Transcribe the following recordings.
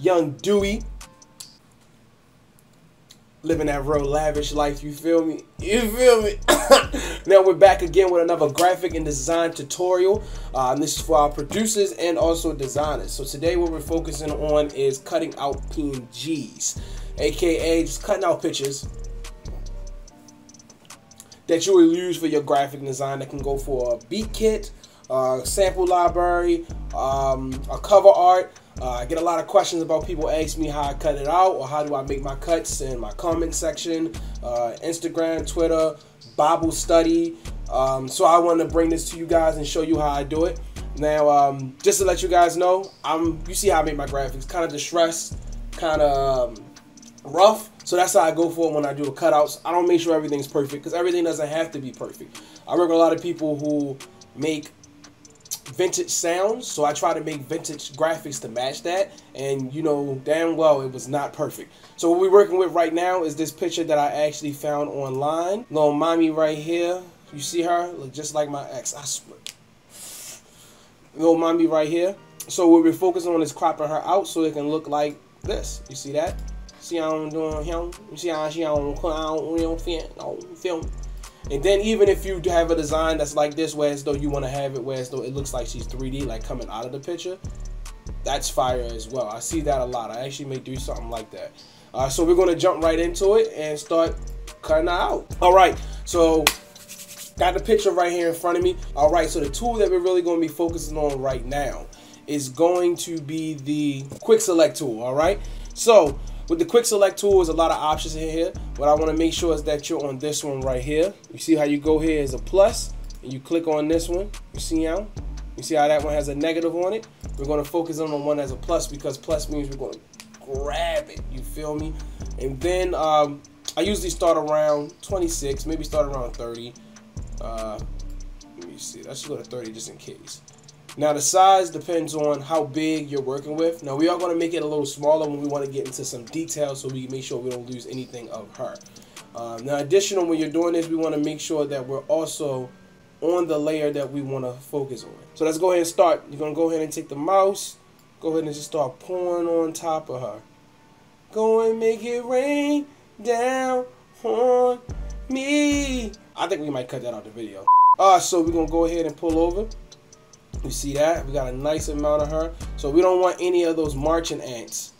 young Dewey. Living that real lavish life, you feel me? You feel me? now we're back again with another graphic and design tutorial. Uh, and this is for our producers and also designers. So today what we're focusing on is cutting out PNGs, aka just cutting out pictures that you will use for your graphic design that can go for a beat kit, uh, sample library, um, a cover art. Uh, I get a lot of questions about people ask me how I cut it out or how do I make my cuts in my comment section, uh, Instagram, Twitter, Bible study. Um, so I want to bring this to you guys and show you how I do it. Now, um, just to let you guys know, I'm you see how I make my graphics, kind of distressed, kind of um, rough. So that's how I go for it when I do the cutouts. I don't make sure everything's perfect because everything doesn't have to be perfect. I work with a lot of people who make vintage sounds, so I try to make vintage graphics to match that. And you know damn well it was not perfect. So what we're working with right now is this picture that I actually found online. Little mommy right here. You see her? Look just like my ex. I swear. Little mommy right here. So what we're focusing on is cropping her out so it can look like this. You see that? See how I'm doing him? You see how she don't you don't feel me? And then even if you have a design that's like this, where as though you want to have it where as though it looks like she's 3D, like coming out of the picture, that's fire as well. I see that a lot. I actually may do something like that. Uh, so we're going to jump right into it and start cutting out. All right, so got the picture right here in front of me. All right, so the tool that we're really going to be focusing on right now is going to be the quick select tool. All right, so with the quick select tool, there's a lot of options in here. What I want to make sure is that you're on this one right here. You see how you go here is a plus, and you click on this one. You see how? You see how that one has a negative on it? We're going to focus on the one as a plus because plus means we're going to grab it. You feel me? And then um, I usually start around 26, maybe start around 30. Uh, let me see. Let's go to 30 just in case. Now the size depends on how big you're working with. Now we are going to make it a little smaller when we want to get into some details so we make sure we don't lose anything of her. Um, now additional when you're doing this we want to make sure that we're also on the layer that we want to focus on. So let's go ahead and start. You're going to go ahead and take the mouse, go ahead and just start pouring on top of her. Go and make it rain down on me. I think we might cut that out the video. Uh, so we're going to go ahead and pull over. You see that? We got a nice amount of her. So we don't want any of those marching ants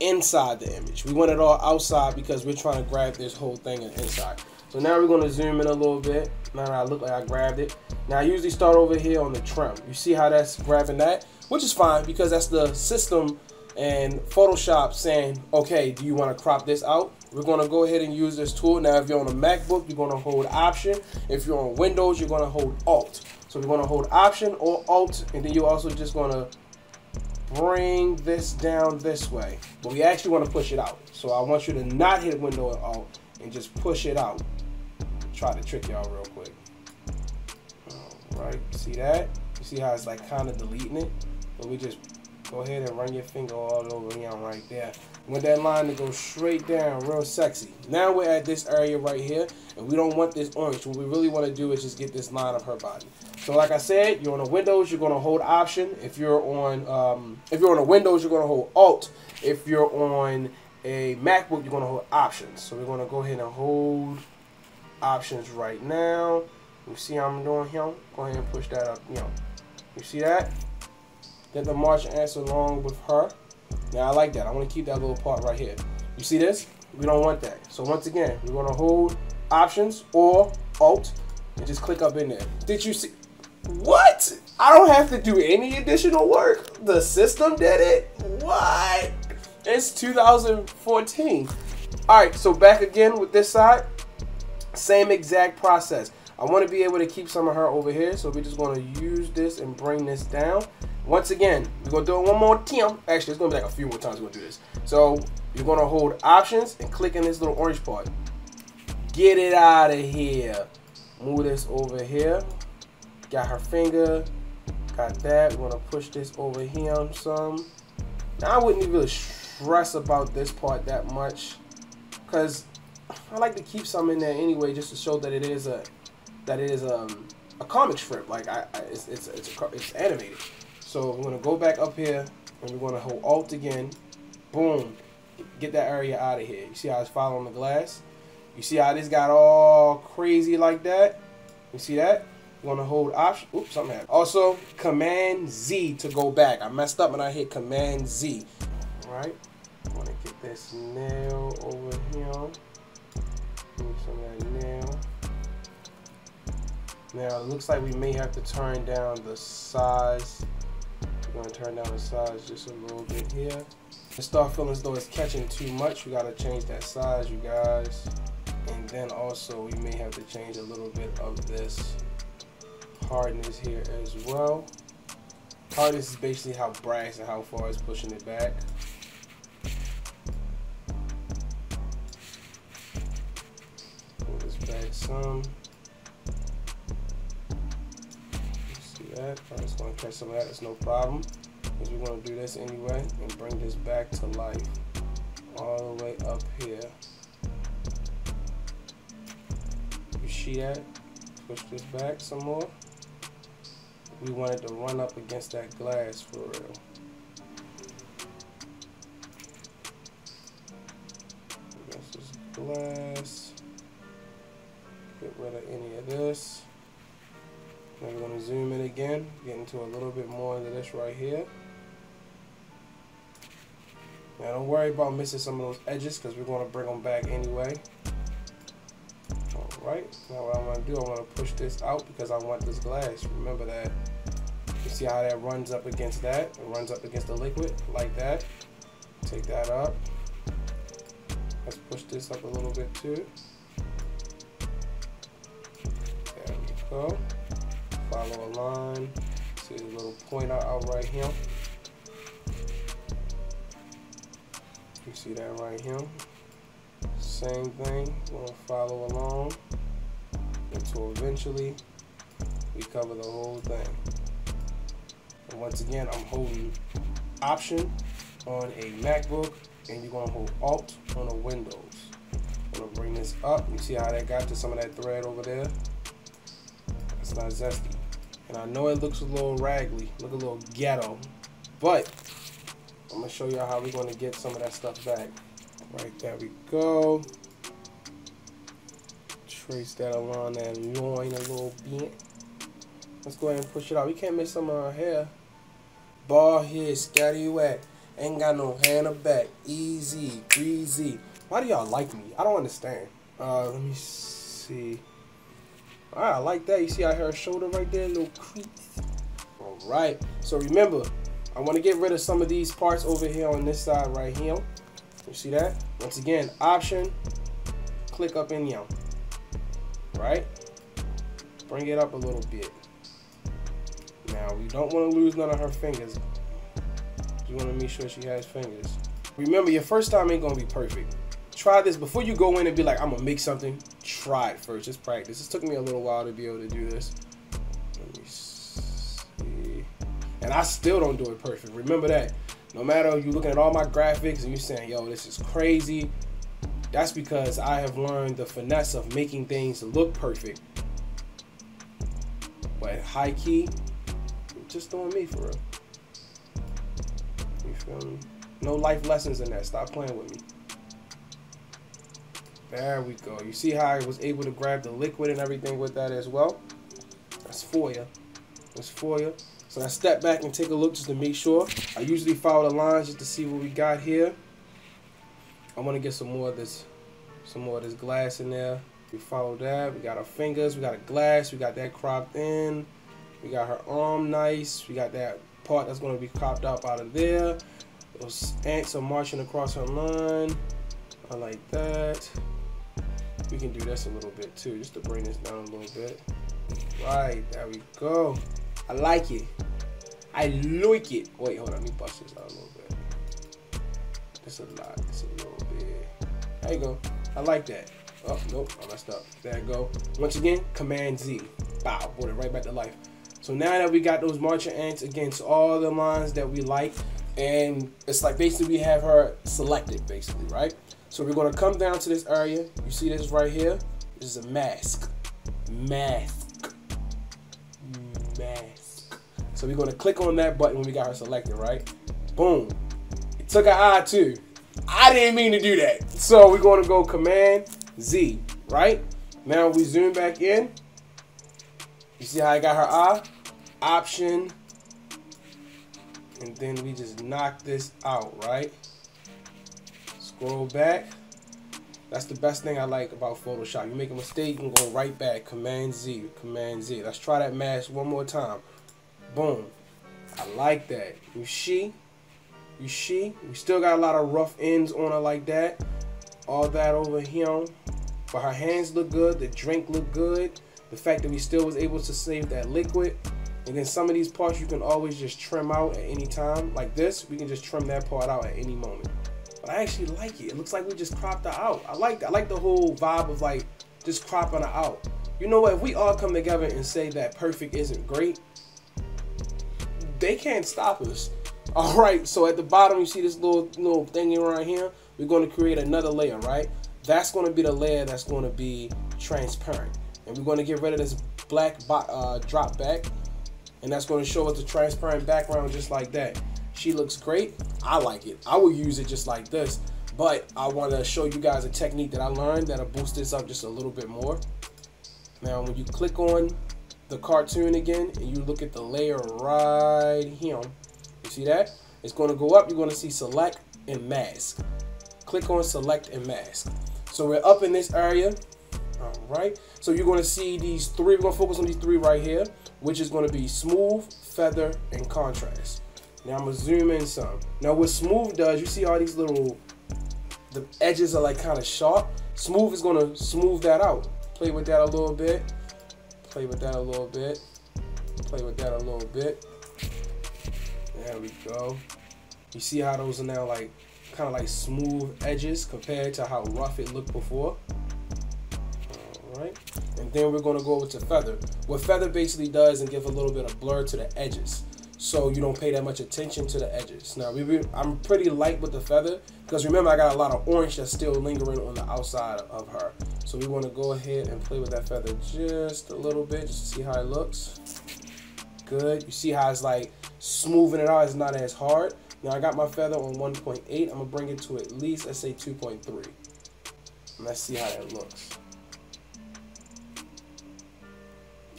inside the image. We want it all outside because we're trying to grab this whole thing inside. So now we're going to zoom in a little bit. Now I look like I grabbed it. Now I usually start over here on the trim. You see how that's grabbing that? Which is fine because that's the system and Photoshop saying, okay, do you want to crop this out? We're going to go ahead and use this tool. Now, if you're on a MacBook, you're going to hold Option. If you're on Windows, you're going to hold Alt. So we're going to hold Option or Alt, and then you're also just going to bring this down this way. But we actually want to push it out. So I want you to not hit Window and Alt and just push it out. Try to trick y'all real quick. All right, see that? You see how it's like kind of deleting it? But we just go ahead and run your finger all over here right there. Want that line to go straight down, real sexy. Now we're at this area right here, and we don't want this orange. What we really want to do is just get this line of her body. So like I said, you're on a Windows, you're going to hold Option. If you're on, um, if you're on a Windows, you're going to hold Alt. If you're on a MacBook, you're going to hold Options. So we're going to go ahead and hold Options right now. You see how I'm doing here? Go ahead and push that up. You know, you see that? Get the march ants along with her. Now I like that. I want to keep that little part right here. You see this? We don't want that. So once again, we're going to hold options or alt and just click up in there. Did you see? What? I don't have to do any additional work. The system did it? What? It's 2014. All right, so back again with this side. Same exact process. I want to be able to keep some of her over here, so we're just going to use this and bring this down. Once again, we're to do it one more time. Actually, it's to be like a few more times we're to do this. So you're to hold options and click in this little orange part. Get it out of here. Move this over here. Got her finger. Got that. We're to push this over here some. Now, I wouldn't really stress about this part that much because I like to keep some in there anyway just to show that it is a that it is um, a comic strip. Like I, I it's it's it's, it's animated. So I'm gonna go back up here And we're gonna hold Alt again. Boom. Get that area out of here. You see how it's following the glass? You see how this got all crazy like that? You see that? You're gonna hold option. Oops, something happened. Also, Command Z to go back. I messed up and I hit Command Z. All right. I wanna get this nail over here. Move some of that nail. Now it looks like we may have to turn down the size. We're gonna turn down the size just a little bit here. It start feeling as though it's catching too much. We gotta change that size, you guys. And then also we may have to change a little bit of this hardness here as well. Hardness is basically how brass and how far it's pushing it back. Some of that, it's no problem. Because we're gonna do this anyway and bring this back to life. All the way up here. You see that? Push this back some more we wanted to run up against that glass for real. Against this glass. Get rid of any of this. Now we're going to zoom in again, get into a little bit more of this right here. Now don't worry about missing some of those edges because we're going to bring them back anyway. Alright, now what I'm going to do, I want to push this out because I want this glass. Remember that. You see how that runs up against that? It runs up against the liquid like that. Take that up. Let's push this up a little bit too. There we go. Follow a line. See the little pointer out right here. You see that right here. Same thing. We're gonna follow along until eventually we cover the whole thing. And once again, I'm holding Option on a MacBook, and you're gonna hold Alt on a Windows. I'm gonna bring this up. You see how that got to some of that thread over there? It's not zesty. And I know it looks a little raggedy, look a little ghetto, but I'm gonna show y'all how we're gonna get some of that stuff back. Right there we go. Trace that along that loin a little bit. Let's go ahead and push it out. We can't miss some of our hair. Ball head, scallywag. Ain't got no hand or back. Easy, breezy. Why do y'all like me? I don't understand. Uh, let me see. Alright, I like that. You see I her shoulder right there, little crease. Alright, so remember, I want to get rid of some of these parts over here on this side right here. You see that? Once again, option, click up in here. Right? Bring it up a little bit. Now, we don't want to lose none of her fingers. You want to make sure she has fingers. Remember, your first time ain't going to be perfect. Try this before you go in and be like, I'm to make something. Try it first. Just practice. It took me a little while to be able to do this. And I still don't do it perfect. Remember that. No matter you looking at all my graphics and you saying, yo, this is crazy. That's because I have learned the finesse of making things look perfect. But high key, just doing me for real. You feel me? No life lessons in that. Stop playing with me. There we go. You see how I was able to grab the liquid and everything with that as well? That's for you. That's for you. So I step back and take a look just to make sure. I usually follow the lines just to see what we got here. I want to get some more of this, some more of this glass in there. We follow that. We got our fingers. We got a glass. We got that cropped in. We got her arm nice. We got that part that's going to be cropped up out of there. Those ants are marching across her line. I like that. We can do this a little bit too, just to bring this down a little bit. Right, there we go. I like it. I like it. Wait, hold on, let me bust this out a little bit. It's a lot, it's a little bit. There you go. I like that. Oh, nope, I messed up. There you go. Once again, Command Z. Bow, brought it right back to life. So now that we got those marching ants against all the lines that we like, and it's like basically we have her selected, basically, right? So we're gonna come down to this area. You see this right here? This is a mask. Mask. Mask. So we're gonna click on that button when we got her selected, right? Boom. It took an eye too. I didn't mean to do that. So we're going to go Command Z, right? Now we zoom back in. You see how I got her eye? Option. And then we just knock this out, right? Scroll back. That's the best thing I like about Photoshop. You make a mistake, you can go right back. Command Z, Command Z. Let's try that mask one more time. Boom. I like that. You see? You see? We still got a lot of rough ends on her like that. All that over here. But her hands look good. The drink look good. The fact that we still was able to save that liquid. And then some of these parts you can always just trim out at any time. Like this, we can just trim that part out at any moment. But I actually like it. It looks like we just cropped her out. I like I like the whole vibe of like just cropping her out. You know what? If we all come together and say that perfect isn't great, they can't stop us. All right. So at the bottom, you see this little little thingy right here. We're going to create another layer, right? That's going to be the layer that's going to be transparent, and we're going to get rid of this black uh, drop back, and that's going to show us the transparent background just like that. She looks great. I like it. I will use it just like this. But I want to show you guys a technique that I learned that'll boost this up just a little bit more. Now, when you click on the cartoon again and you look at the layer right here, you see that? It's going to go up. You're going to see select and mask. Click on select and mask. So we're up in this area. All right. So you're going to see these three. We're going to focus on these three right here, which is going to be smooth, feather, and contrast. Now I'm gonna zoom in some. Now what smooth does, you see all these little, the edges are like kind of sharp. Smooth is gonna smooth that out. Play with that a little bit. Play with that a little bit. Play with that a little bit. There we go. You see how those are now like kind of like smooth edges compared to how rough it looked before. Alright. And then we're gonna go over to feather. What feather basically does and give a little bit of blur to the edges so you don't pay that much attention to the edges. Now, we, I'm pretty light with the feather because remember I got a lot of orange that's still lingering on the outside of her. So we want to go ahead and play with that feather just a little bit just to see how it looks. Good. You see how it's like smoothing it out. It's not as hard. Now I got my feather on 1.8. I'm going to bring it to at least, let's say 2.3. Let's see how that looks.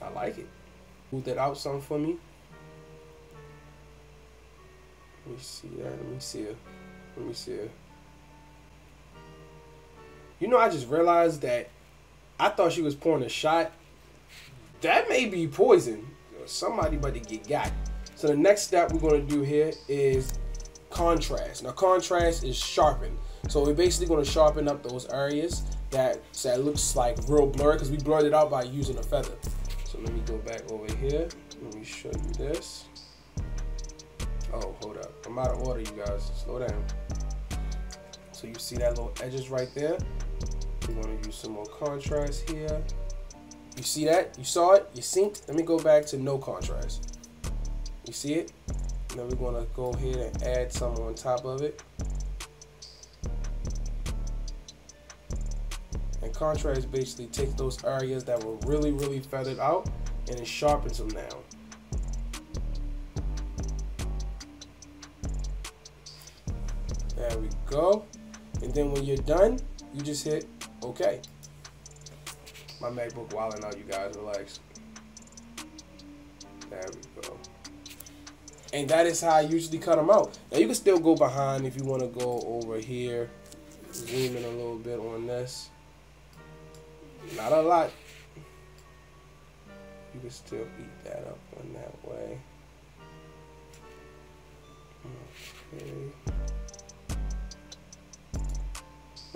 I like it. Move that out some for me. Let me see that. Let me see it. Let me see it. You know, I just realized that I thought she was pouring a shot. That may be poison. Somebody about to get got. So the next step we're going to do here is contrast. Now contrast is sharpen. So we're basically going to sharpen up those areas that, that looks like real blurry because we blurred it out by using a feather. So let me go back over here. Let me show you this. Oh, hold up. I'm out of order, you guys. Slow down. So you see that little edges right there. We're going to use some more contrast here. You see that? You saw it? You synced? Let me go back to no contrast. You see it? Now we're going to go ahead and add some on top of it. And contrast basically takes those areas that were really, really feathered out and it sharpens them now. There we go. And then when you're done, you just hit OK. My MacBook wilding out, you guys. Relax. There we go. And that is how I usually cut them out. Now you can still go behind if you want to go over here. Zoom in a little bit on this. Not a lot. You can still eat that up on that way. Okay.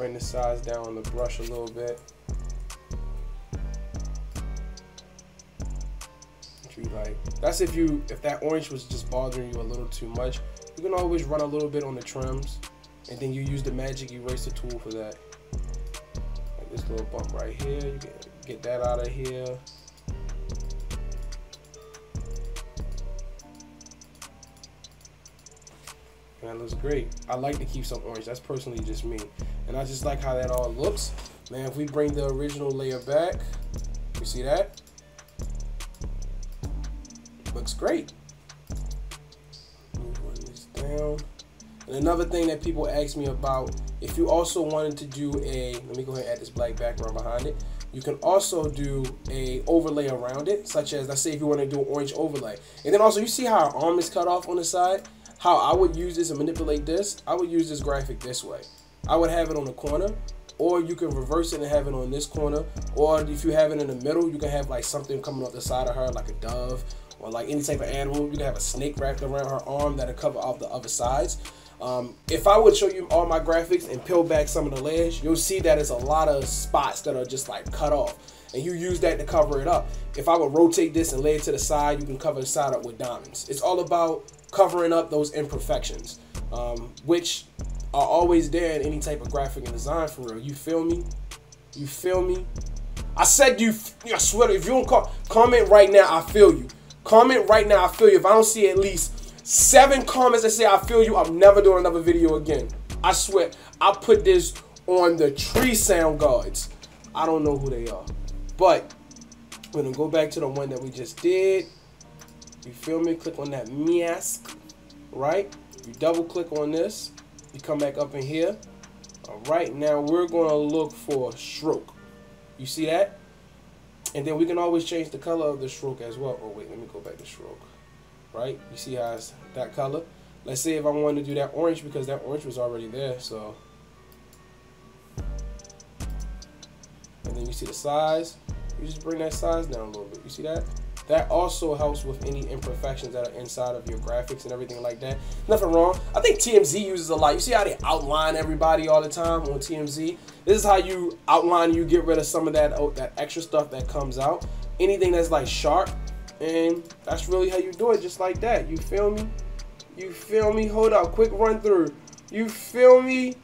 Bring the size down on the brush a little bit. like. That's if you if that orange was just bothering you a little too much you can always run a little bit on the trims and then you use the magic eraser tool for that. Like this little bump right here you can get that out of here looks great I like to keep some orange that's personally just me and I just like how that all looks. Man, if we bring the original layer back, you see that? Looks great. Down. And another thing that people ask me about, if you also wanted to do a, let me go ahead and add this black background behind it. You can also do a overlay around it, such as let's say if you want to do an orange overlay. And then also you see how our arm is cut off on the side? How I would use this and manipulate this, I would use this graphic this way. I would have it on the corner, or you can reverse it and have it on this corner, or if you have it in the middle, you can have like something coming up the side of her, like a dove, or like any type of animal. You can have a snake wrapped around her arm that'll cover off the other sides. Um, if I would show you all my graphics and peel back some of the layers, you'll see that it's a lot of spots that are just like cut off. And you use that to cover it up. If I would rotate this and lay it to the side, you can cover the side up with diamonds. It's all about covering up those imperfections, um, which are always there in any type of graphic and design for real. You feel me? You feel me? I said you, I swear, if you don't call, comment right now, I feel you. Comment right now, I feel you. If I don't see at least seven comments that say I feel you, I'm never doing another video again. I swear. I put this on the tree sound guards. I don't know who they are. But we're gonna go back to the one that we just did. You feel me? Click on that mask, right? You double click on this. You come back up in here. All right, now we're gonna look for stroke. You see that? And then we can always change the color of the stroke as well. Oh wait, let me go back to stroke right? You see how it's that color? Let's say if I wanted to do that orange because that orange was already there, so. And then you see the size. You just bring that size down a little bit. You see that? That also helps with any imperfections that are inside of your graphics and everything like that. Nothing wrong. I think TMZ uses a lot. You see how they outline everybody all the time on TMZ? This is how you outline, you get rid of some of that, oh, that extra stuff that comes out. Anything that's like sharp, and that's really how you do it, just like that. You feel me? You feel me? Hold up, quick run through. You feel me?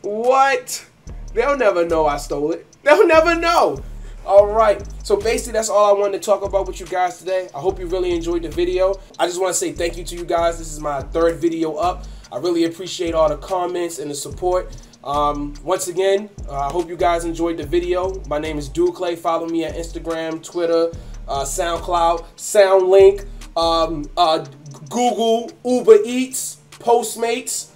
What? They'll never know I stole it. They'll never know. All right. So basically, that's all I wanted to talk about with you guys today. I hope you really enjoyed the video. I just want to say thank you to you guys. This is my third video up. I really appreciate all the comments and the support. Um, once again, uh, I hope you guys enjoyed the video. My name is Dude Clayy. Follow me at Instagram, Twitter, uh, SoundCloud, SoundLink, um, uh, Google, Uber Eats, Postmates.